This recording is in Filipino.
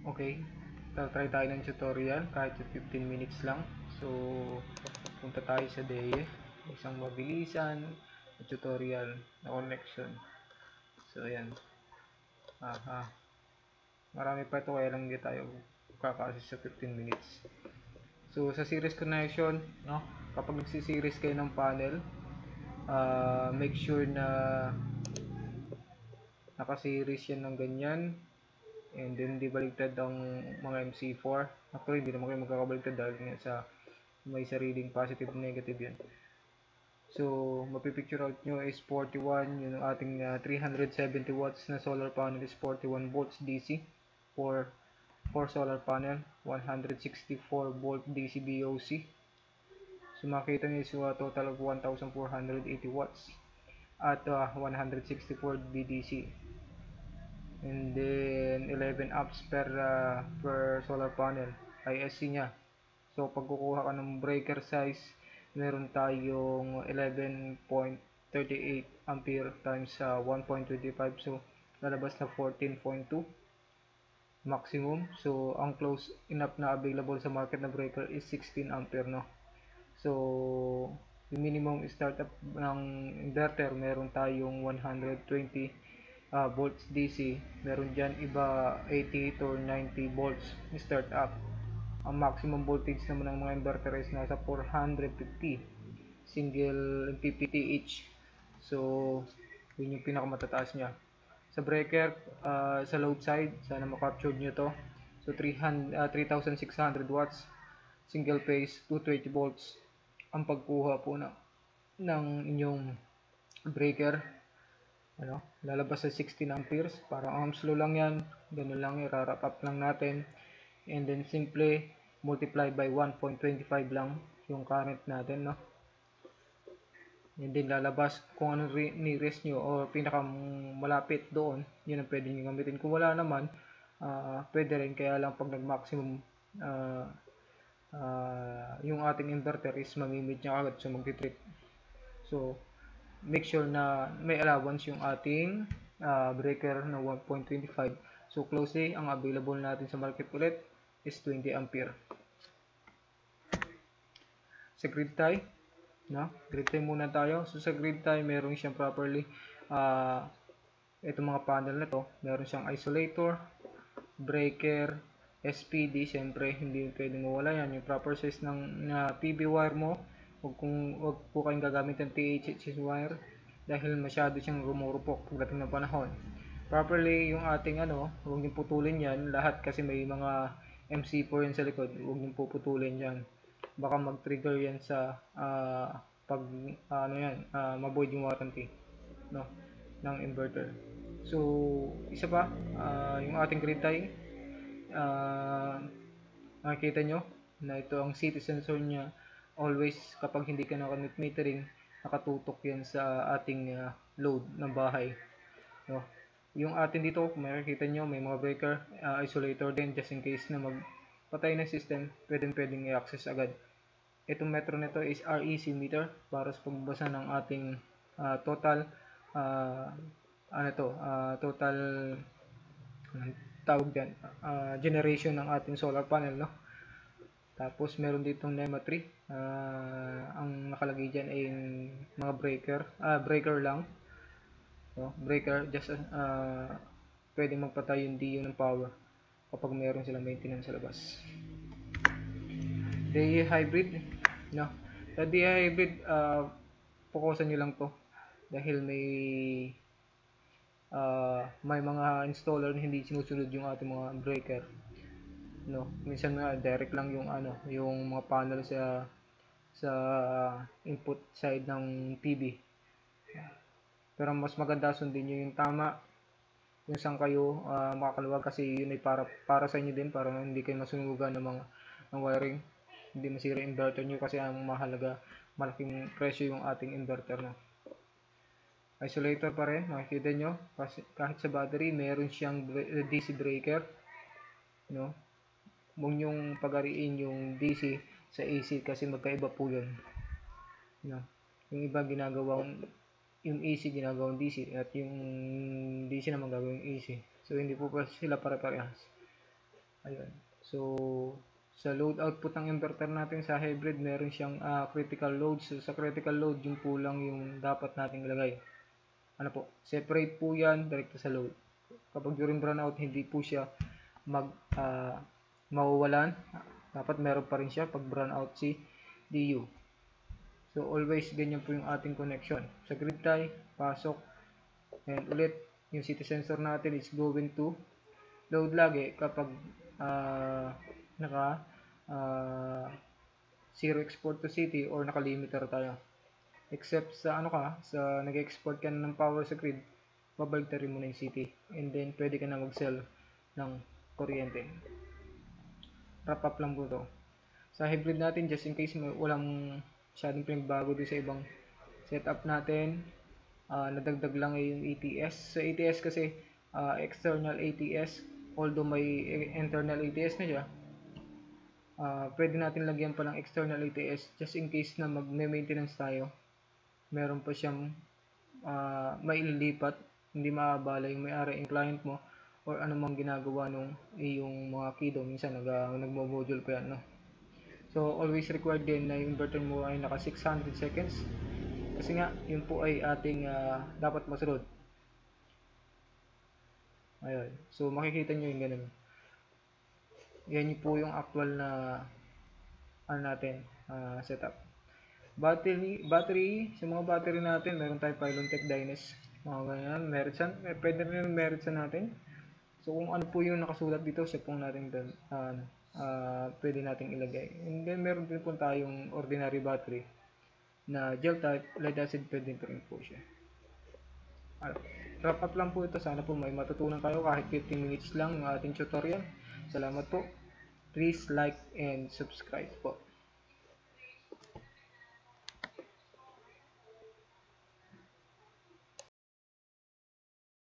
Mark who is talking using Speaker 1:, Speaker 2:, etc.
Speaker 1: Okay. Try tayo ng tutorial kahit 15 minutes lang. So, punta tayo sa DE. Isang mabilisan tutorial na connection. So, ayan. Aha. Marami pa ito kaya lang hindi tayo kakasi sa 15 minutes. So, sa series connection, no? kapag nagsiseries kayo ng panel, uh, make sure na nakaseries yan ng ganyan and then di baligtad ang mga MC4 actually hindi naman kayo magkakabaligtad dahil nga sa may sariling positive negative yan so mapipicture out nyo is 41 yung ating uh, 370 watts na solar panel is 41 volts DC for 4 solar panel 164 volt DC BOC so makita nyo is uh, total of 1480 watts at uh, 164 BDC and then 11 amps per uh, per solar panel. ISC nya so pag kukuha ka ng breaker size meron tayong 11.38 ampere times uh, 1.25 so lalabas na 14.2 maximum. So ang close enough na available sa market na breaker is 16 ampere no? So yung minimum startup ng inverter meron tayong 120 uh, volts DC, meron dyan iba 80 to 90 volts start up. Ang maximum voltage naman ng mga inverter is nasa 450 single PPT each. So, yun yung pinakamatataas niya. Sa breaker, uh, sa load side, sana makapture nyo to. So, 300, uh, 3,600 watts, single phase, 220 volts ang pagkuha po na, ng inyong breaker ano, lalabas sa 16 amperes. Parang arm slow lang yan. Ganun lang, i-wrap up lang natin. And then simple multiply by 1.25 lang yung current natin, no? And then lalabas kung ano nearest nyo o pinaka malapit doon, yun ang pwede nyo gamitin. Kung wala naman, uh, pwede rin. Kaya lang pag nag-maximum uh, uh, yung ating inverter is mamimit niya agad so magti-trip. So, make sure na may allowance yung ating uh, breaker na 1.25 so closely ang available natin sa market ulit is 20 ampere. Sa grid tie no? grid tie muna tayo. So sa grid tie meron siyang properly uh, itong mga panel na to. Meron siyang isolator breaker SPD syempre hindi pwedeng mawala yan. Yung proper size ng uh, PB wire mo Huwag, kung, huwag po kayong gagamit ng THHS wire dahil masyado siyang rumurupok pagdating ng panahon. Properly yung ating ano, huwag niyong putulin yan. Lahat kasi may mga MC4 yan sa likod. Huwag niyong puputulin yan. Baka mag-trigger yan sa uh, pag uh, ano yan, uh, maboid yung warranty no, ng inverter. So, isa pa, uh, yung ating grid tie, uh, nakikita nyo na ito ang city sensor niya always kapag hindi ka nakamit metering, nakatutok yan sa ating uh, load ng bahay. No? Yung atin dito, makikita nyo, may mga breaker, uh, isolator din just in case na magpatay ng system, pwedeng pwedeng i-access agad. Itong metro nito is REC meter para sa pagbasa ng ating uh, total uh, ano to, uh, total tawag dyan, uh, generation ng ating solar panel, no? Tapos meron ditong NEMA 3. Uh, ang nakalagay diyan ay mga breaker, ah breaker lang. So, breaker just uh, pwedeng magpatay yung DU ng power kapag meron silang maintenance sa labas. DE hybrid, no. Sa DE hybrid, uh, fokusan niyo lang 'to dahil may uh, may mga installer na hindi sinusunod yung ating mga breaker no? Minsan nga direct lang yung ano yung mga panel sa sa input side ng TV pero mas maganda sundin niyo yung tama kung saan kayo uh, makakaluwag kasi yun ay para para sa inyo din para hindi kayo masunugan ng mga ng wiring. Hindi masira inverter niyo kasi ang mahalaga malaking presyo yung ating inverter no? Isolator pa rin makikita nyo. Kasi kahit sa battery meron siyang DC breaker no huwag nyong pagariin yung DC sa AC kasi magkaiba po yun. No? Yung iba ginagawang yung AC ginagawang DC at yung DC naman gagawing AC. So hindi po pa sila pare-parehas. Ayun. So, sa load output ng inverter natin sa hybrid, meron siyang ah, critical load. So, sa critical load, yung po lang yung dapat nating ilagay. Ano po? Separate po yan direkta sa load. Kapag during brownout, hindi po siya mag ah, mawawalan. Dapat meron pa rin siya pag brownout si DU. So, always ganyan po yung ating connection. Sa grid tie, pasok. And ulit, yung city sensor natin is going to load lagi kapag ah, naka ah, zero export to city or naka-limiter tayo. Except sa ano ka, sa nag-export ka na ng power sa grid, babaligtarin mo na yung city. And then, pwede ka na mag-sell ng kuryente. Wrap up lang po to. Sa hybrid natin, just in case may walang masyadong pinagbago din sa ibang setup natin, ah, nadagdag lang yung ATS. Sa ATS kasi, ah, external ATS, although may eh, internal ATS na siya, ah, pwede natin lagyan pa ng external ATS just in case na mag-maintenance tayo. Meron pa siyang ah, maililipat, hindi maabala yung may-ari yung client mo or anumang ginagawa nung iyong mga kiddo. Minsan nag, uh, nagmo-module pa yan, no? So, always required din na yung inverter mo ay naka 600 seconds. Kasi nga, yun po ay ating ah, dapat masunod. Ayun. So, makikita nyo yung ganun. Yan yung po yung actual na ano natin, ah, setup. Battery, battery, sa mga battery natin, meron tayong Pylon Tech Dynes. Mga ganyan, Meritsan, eh, pwede rin yung Meritsan natin. So, kung ano po yung nakasulat dito, siya pong natin ah, ah, pwede nating ilagay. And then, meron din po tayong ordinary battery na gel type, lead acid, pwede pa rin po siya. Ah, wrap up lang po ito. Sana po may matutunan kayo kahit 15 minutes lang ng ating tutorial. Salamat po. Please like and subscribe po.